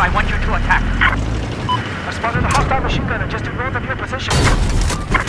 I want you to attack. I spotted a hostile machine gunner just north of your position.